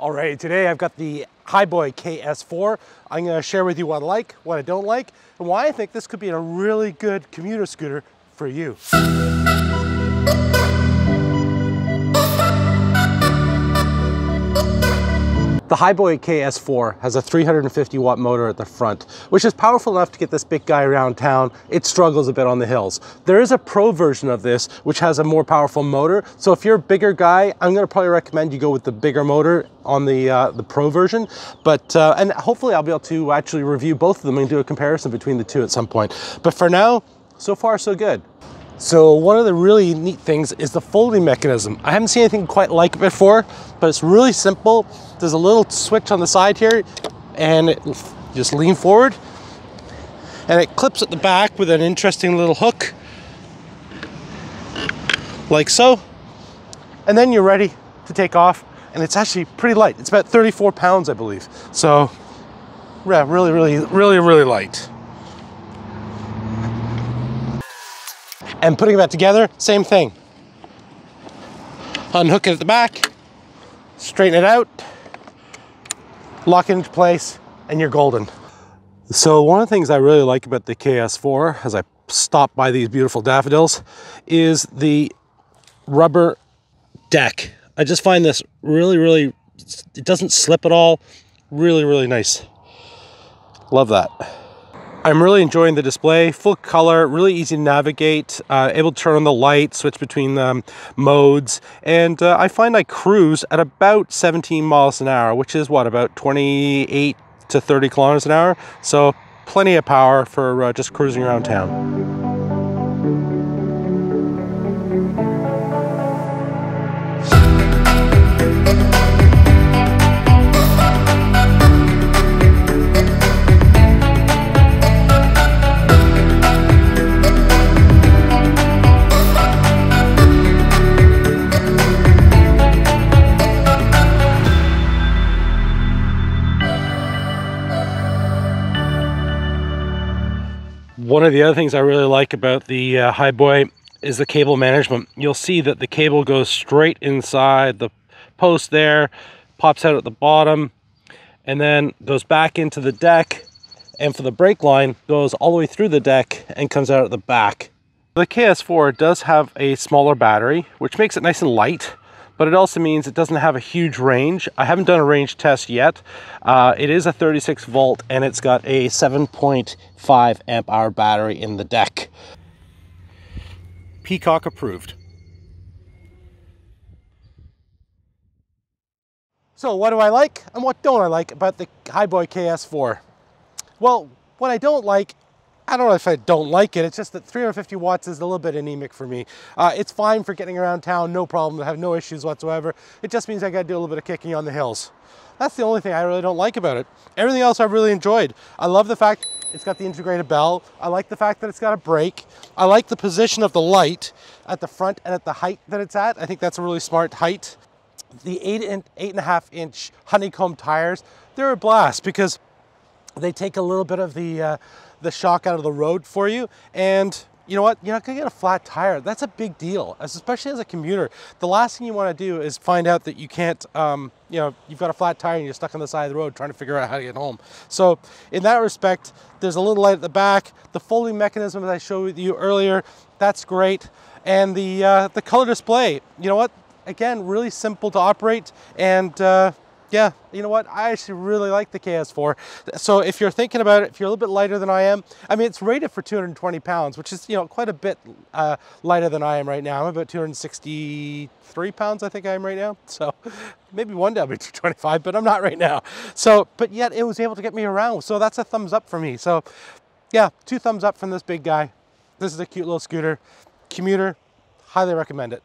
Alrighty, today I've got the Hiboy KS4. I'm gonna share with you what I like, what I don't like, and why I think this could be a really good commuter scooter for you. The Hiboy KS4 has a 350 watt motor at the front, which is powerful enough to get this big guy around town. It struggles a bit on the hills. There is a pro version of this, which has a more powerful motor. So if you're a bigger guy, I'm gonna probably recommend you go with the bigger motor on the, uh, the pro version. But, uh, and hopefully I'll be able to actually review both of them and do a comparison between the two at some point. But for now, so far so good. So one of the really neat things is the folding mechanism. I haven't seen anything quite like it before, but it's really simple. There's a little switch on the side here and it just lean forward and it clips at the back with an interesting little hook like so. And then you're ready to take off and it's actually pretty light. It's about 34 pounds, I believe. So yeah, really, really, really, really light. And putting back together, same thing. Unhook it at the back, straighten it out, lock it into place, and you're golden. So one of the things I really like about the KS4 as I stop by these beautiful daffodils is the rubber deck. I just find this really, really, it doesn't slip at all. Really, really nice. Love that. I'm really enjoying the display, full color, really easy to navigate, uh, able to turn on the light, switch between um, modes, and uh, I find I cruise at about 17 miles an hour, which is what, about 28 to 30 kilometers an hour? So plenty of power for uh, just cruising around town. One of the other things I really like about the uh, Hiboy is the cable management. You'll see that the cable goes straight inside the post there, pops out at the bottom, and then goes back into the deck. And for the brake line, goes all the way through the deck and comes out at the back. The KS4 does have a smaller battery, which makes it nice and light but it also means it doesn't have a huge range. I haven't done a range test yet. Uh, it is a 36 volt and it's got a 7.5 amp hour battery in the deck. Peacock approved. So what do I like and what don't I like about the Hiboy KS4? Well, what I don't like I don't know if I don't like it. It's just that 350 watts is a little bit anemic for me. Uh, it's fine for getting around town, no problem. I have no issues whatsoever. It just means I got to do a little bit of kicking on the hills. That's the only thing I really don't like about it. Everything else I've really enjoyed. I love the fact it's got the integrated bell. I like the fact that it's got a brake. I like the position of the light at the front and at the height that it's at. I think that's a really smart height. The eight and eight and a half inch honeycomb tires, they're a blast because they take a little bit of the uh, the shock out of the road for you. And you know what? You're not gonna get a flat tire. That's a big deal, especially as a commuter. The last thing you wanna do is find out that you can't, um, you know, you've got a flat tire and you're stuck on the side of the road trying to figure out how to get home. So in that respect, there's a little light at the back. The folding mechanism that I showed you earlier, that's great. And the, uh, the color display, you know what? Again, really simple to operate and uh, yeah, you know what? I actually really like the KS4. So if you're thinking about it, if you're a little bit lighter than I am, I mean, it's rated for 220 pounds, which is, you know, quite a bit uh, lighter than I am right now. I'm about 263 pounds, I think I am right now. So maybe one day I'll be 225, but I'm not right now. So, but yet it was able to get me around. So that's a thumbs up for me. So yeah, two thumbs up from this big guy. This is a cute little scooter. Commuter, highly recommend it.